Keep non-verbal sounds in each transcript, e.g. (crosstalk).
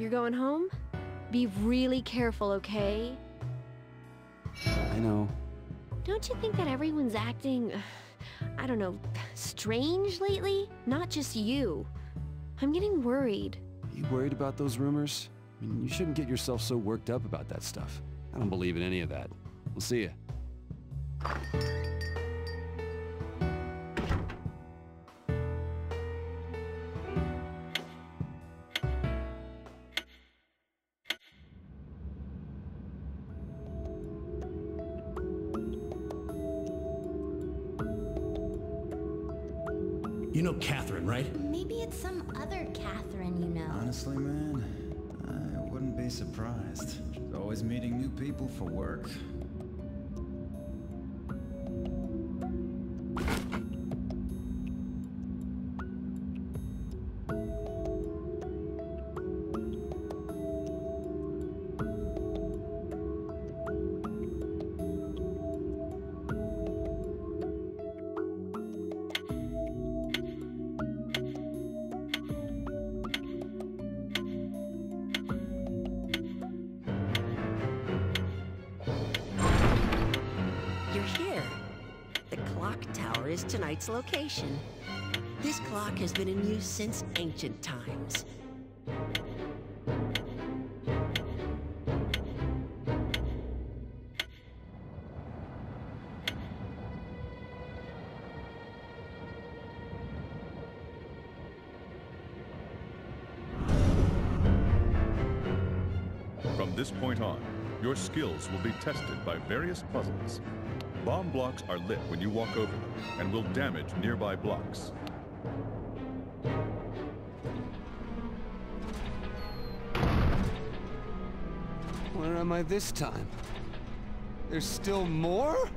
you're going home? Be really careful, okay? I know. Don't you think that everyone's acting, I don't know, strange lately? Not just you. I'm getting worried. You worried about those rumors? I mean, you shouldn't get yourself so worked up about that stuff. I don't believe in any of that. We'll see you. For work. Clock tower is tonight's location. This clock has been in use since ancient times. From this point on, your skills will be tested by various puzzles. Bomb blocks are lit when you walk over them and will damage nearby blocks. Where am I this time? There's still more?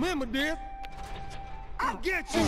Remember, dear. I'll get you.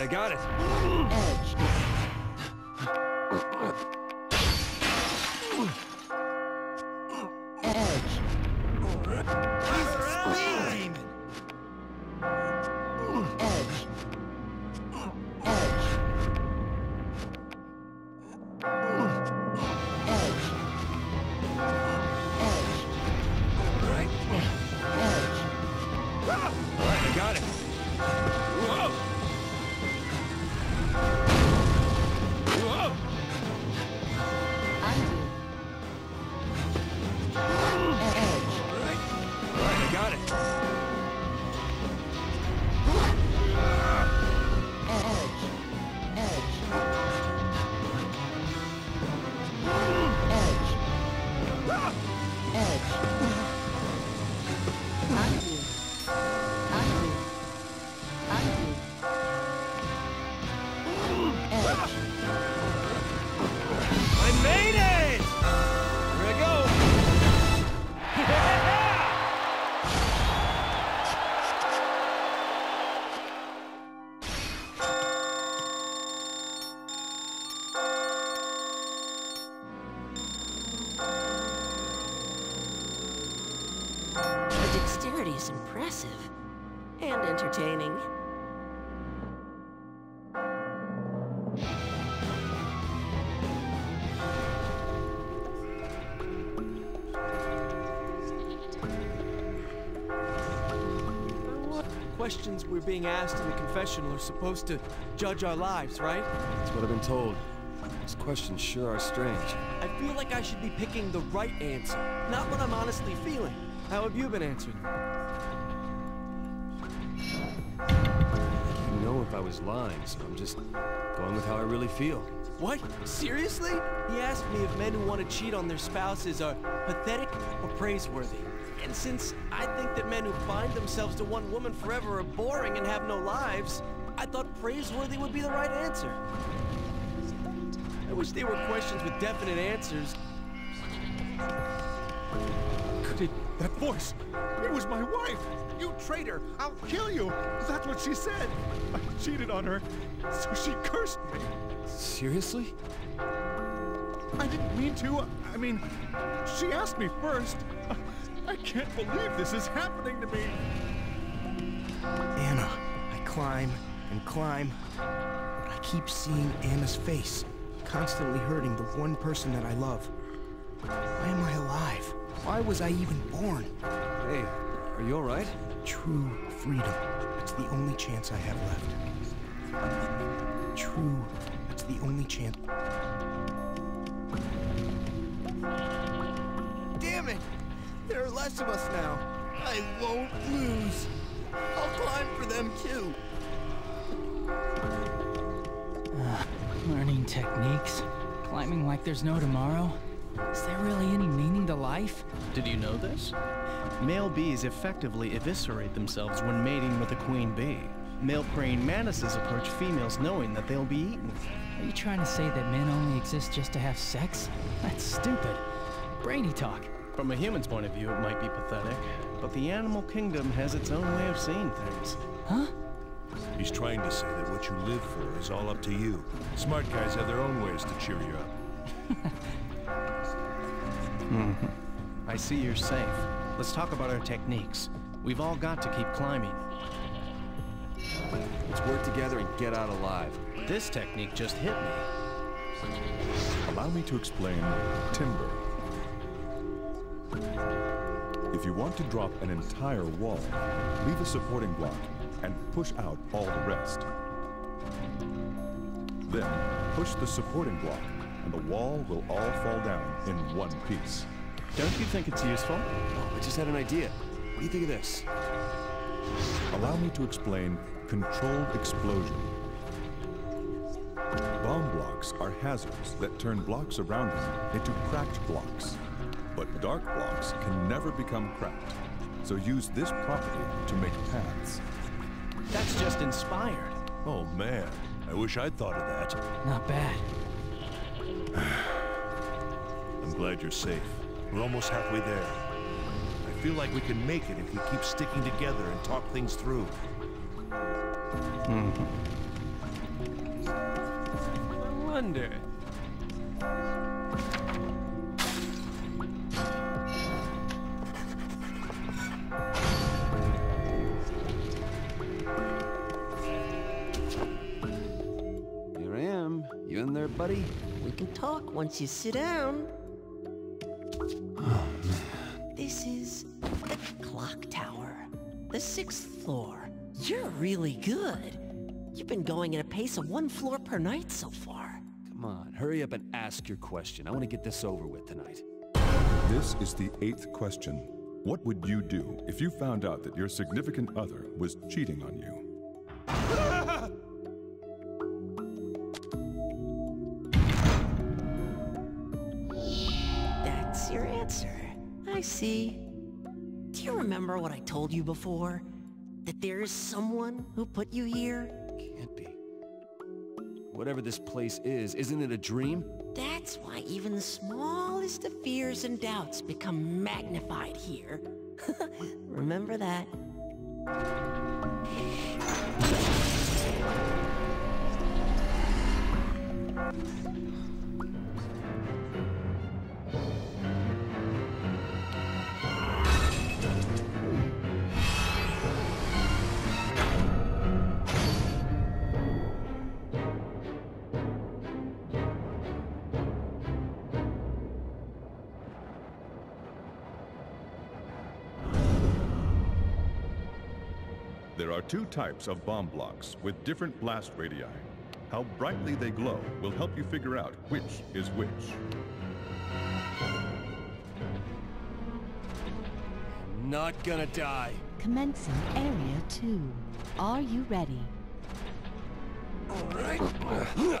Right, I got it. Edge. The dexterity is impressive. And entertaining. Questions we're being asked in the confessional are supposed to judge our lives, right? That's what I've been told. These questions sure are strange. I feel like I should be picking the right answer, not what I'm honestly feeling. How have you been answering? You know if I was lying, so I'm just going with how I really feel. What? Seriously? He asked me if men who want to cheat on their spouses are pathetic or praiseworthy. And since I think that men who bind themselves to one woman forever are boring and have no lives, I thought praiseworthy would be the right answer. I wish they were questions with definite answers. That voice, it was my wife. You traitor, I'll kill you. That's what she said. I cheated on her, so she cursed me. Seriously? I didn't mean to. I mean, she asked me first. I can't believe this is happening to me. Anna. I climb and climb, but I keep seeing Anna's face, constantly hurting the one person that I love. Why am I alive? Why was I even born? Hey, are you alright? True freedom. It's the only chance I have left. True. That's the only chance. Damn it! There are less of us now. I won't lose. I'll climb for them too. Learning techniques, climbing like there's no tomorrow. Is there really any meaning to life? Did you know this? Male bees effectively eviscerate themselves when mating with a queen bee. Male praying mantises approach females knowing that they'll be eaten. Are you trying to say that men only exist just to have sex? That's stupid. Brainy talk. From a human's point of view, it might be pathetic, but the animal kingdom has its own way of seeing things. Huh? He's trying to say that what you live for is all up to you. Smart guys have their own ways to cheer you up. (laughs) Mm-hmm. I see you're safe. Let's talk about our techniques. We've all got to keep climbing. Let's work together and get out alive. This technique just hit me. Allow me to explain timber. If you want to drop an entire wall, leave a supporting block and push out all the rest. Then, push the supporting block, and the wall will all fall down in one piece. Don't you think it's useful? Oh, I just had an idea. What do you think of this? Allow me to explain controlled explosion. Bomb blocks are hazards that turn blocks around them into cracked blocks. But dark blocks can never become cracked, so use this property to make paths. That's just inspired. Oh man, I wish I'd thought of that. Not bad. (sighs) I'm glad you're safe. We're almost halfway there. I feel like we can make it if we keep sticking together and talk things through. Hmm. I wonder. Can talk once you sit down. Oh, man. This is the clock tower, the sixth floor. You're really good. You've been going at a pace of one floor per night so far. Come on, hurry up and ask your question. I want to get this over with tonight. This is the eighth question. What would you do if you found out that your significant other was cheating on you? Told you before? That there is someone who put you here? Can't be. Whatever this place is, isn't it a dream? That's why even the smallest of fears and doubts become magnified here. (laughs) Remember that. There are two types of bomb blocks with different blast radii. How brightly they glow will help you figure out which is which. Not gonna die. Commencing Area 2. Are you ready? Edge.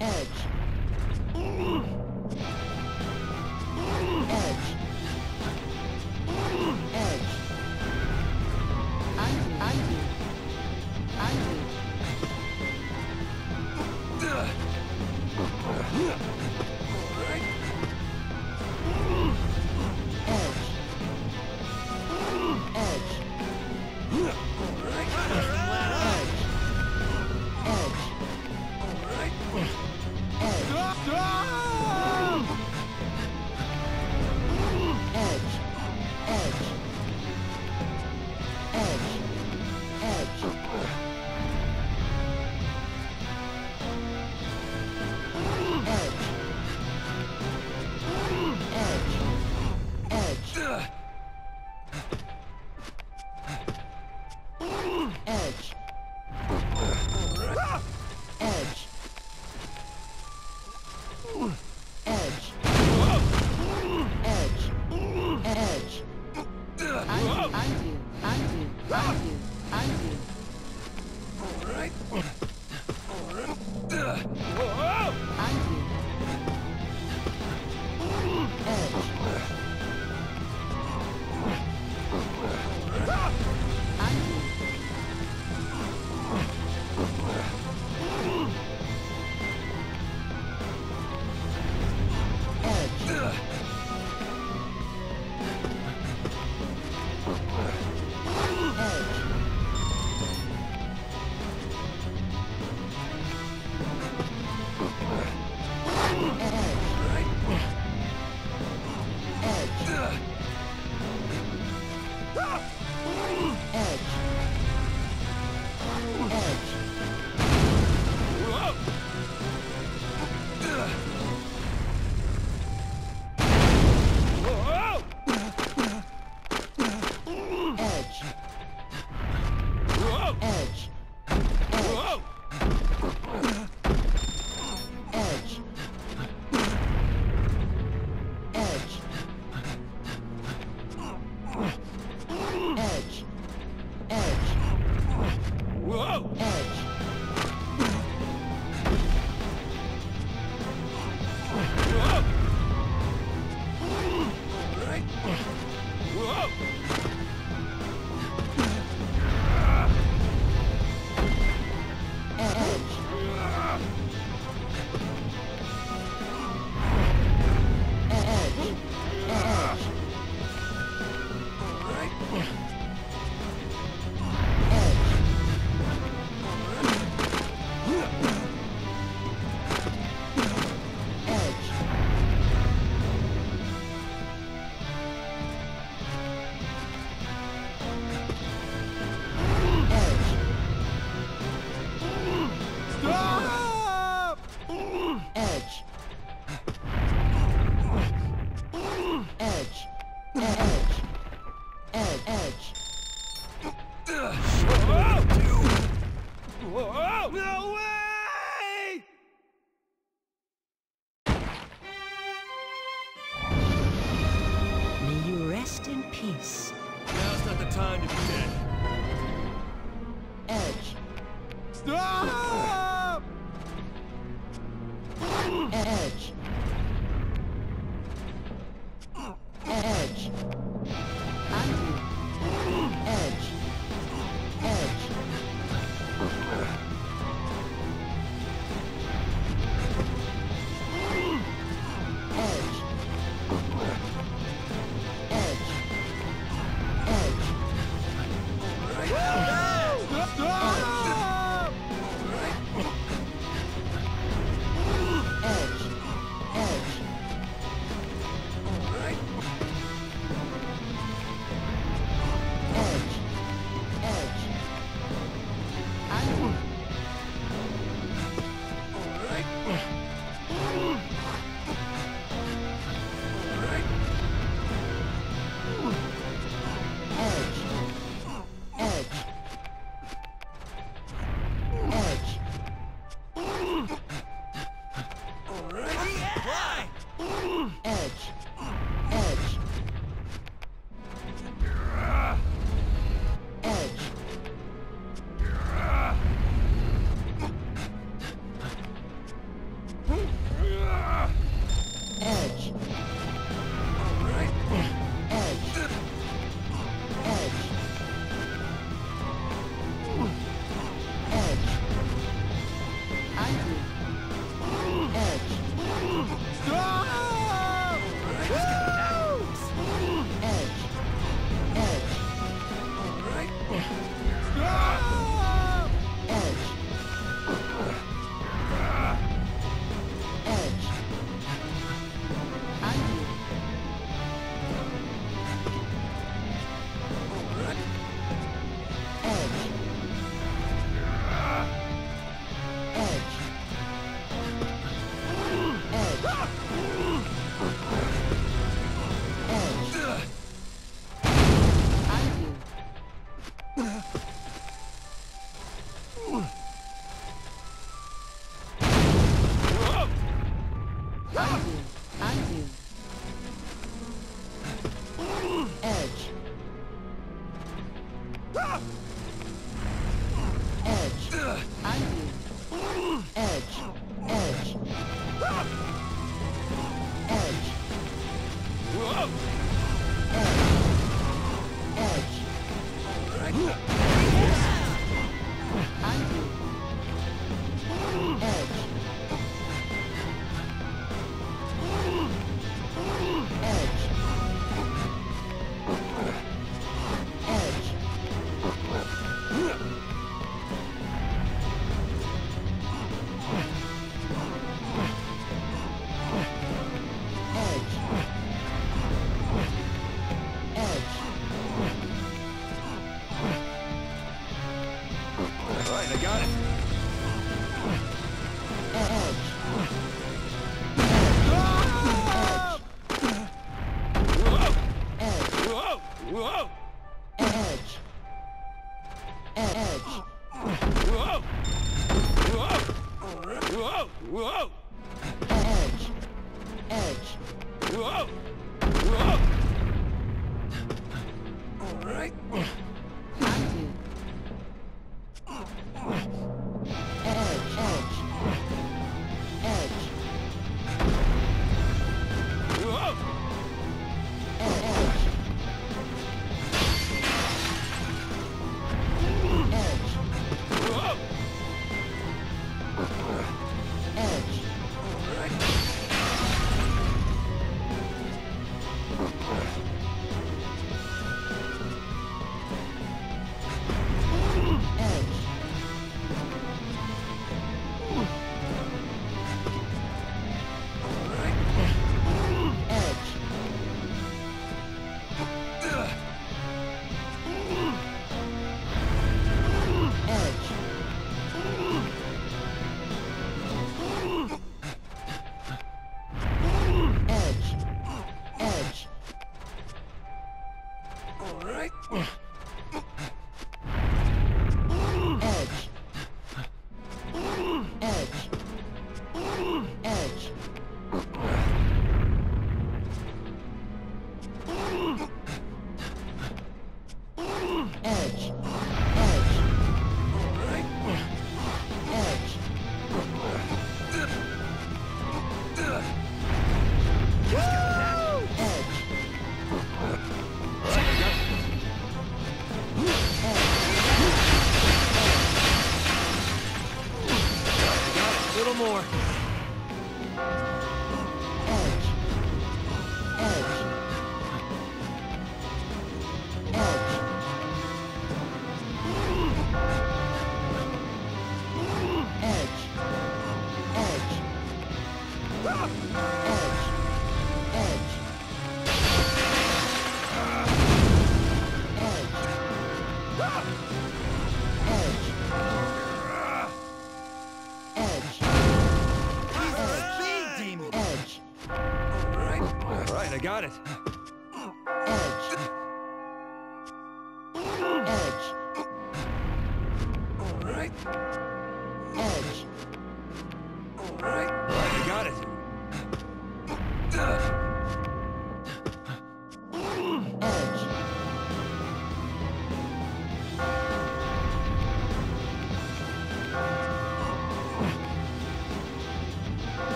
Edge.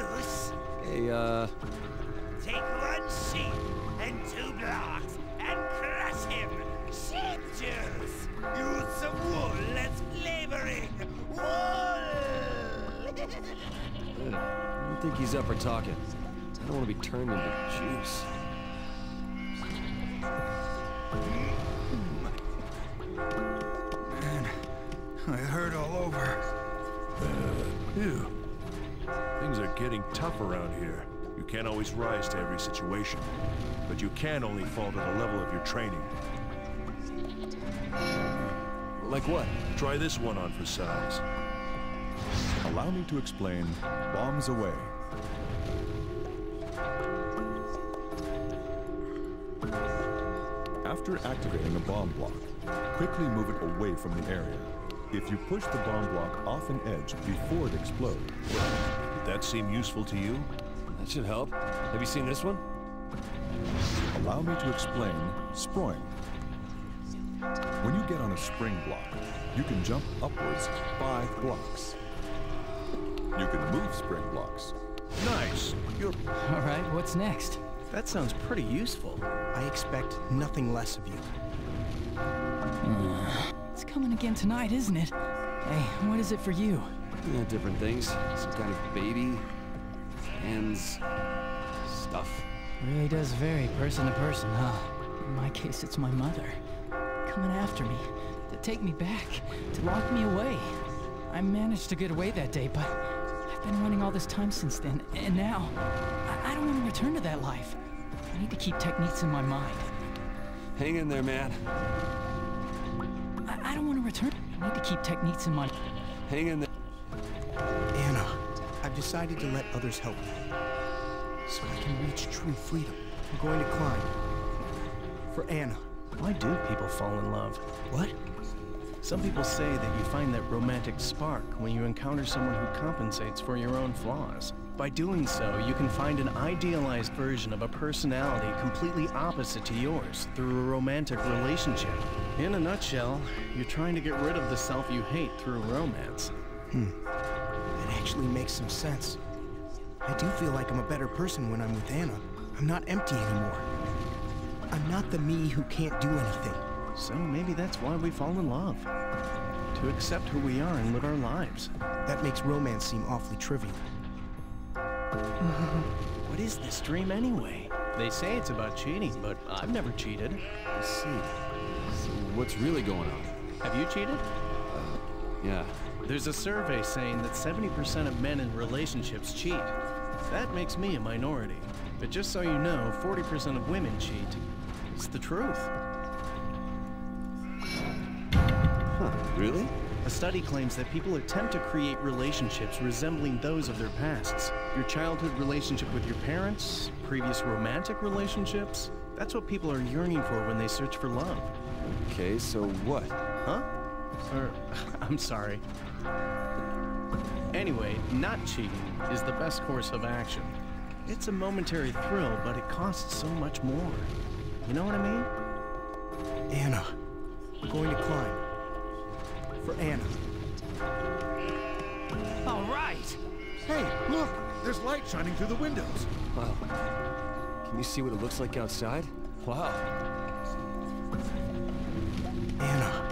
Yummy juice? Hey, uh, Take one sheep and two blocks and crush him. Sheep juice. Use some wool as flavoring. Wool. I don't think he's up for talking. I don't want to be turned into juice. Man, I hurt all over. Ew. Getting tough around here. You can't always rise to every situation, but you can only fall to the level of your training. Like what? Try this one on for size. Allow me to explain bombs away. After activating a bomb block, quickly move it away from the area. If you push the bomb block off an edge before it explodes, Did that seem useful to you? That should help. Have you seen this one? allow me to explain sproing. When you get on a spring block, you can jump upwards five blocks. You can move spring blocks. Nice. You're All right, what's next? That sounds pretty useful. I expect nothing less of you. It's coming again tonight, isn't it? Hey, what is it for you? Yeah, different things. Some kind of baby. Hands. Stuff. Really does vary person to person, huh? In my case, it's my mother. Coming after me, to take me back, to lock me away. I managed to get away that day, but I've been running all this time since then, and now, I, I don't want to return to that life. I need to keep techniques in my mind. Hang in there, man. I, I don't want to return. I need to keep techniques in my... Hang in there. I've decided to let others help me. So I can reach true freedom. I'm going to climb. For Anna. Why do people fall in love? What? Some people say that you find that romantic spark when you encounter someone who compensates for your own flaws. By doing so, you can find an idealized version of a personality completely opposite to yours through a romantic relationship. In a nutshell, you're trying to get rid of the self you hate through romance. Hmm. That actually makes some sense. I do feel like I'm a better person when I'm with Anna. I'm not empty anymore. I'm not the me who can't do anything. So maybe that's why we fall in love. To accept who we are and live our lives. That makes romance seem awfully trivial. (laughs) what is this dream anyway? They say it's about cheating, but I've never cheated. I see. So what's really going on? Have you cheated? Yeah. There's a survey saying that 70% of men in relationships cheat. That makes me a minority. But just so you know, 40% of women cheat. It's the truth. Huh, really? A study claims that people attempt to create relationships resembling those of their pasts. Your childhood relationship with your parents, previous romantic relationships. That's what people are yearning for when they search for love. Okay, so what? Huh? Or, (laughs) I'm sorry. Anyway, not cheating is the best course of action. It's a momentary thrill, but it costs so much more. You know what I mean? Anna, we're going to climb. For Anna. All right. Hey, look! There's light shining through the windows. Wow. Can you see what it looks like outside? Wow. Anna.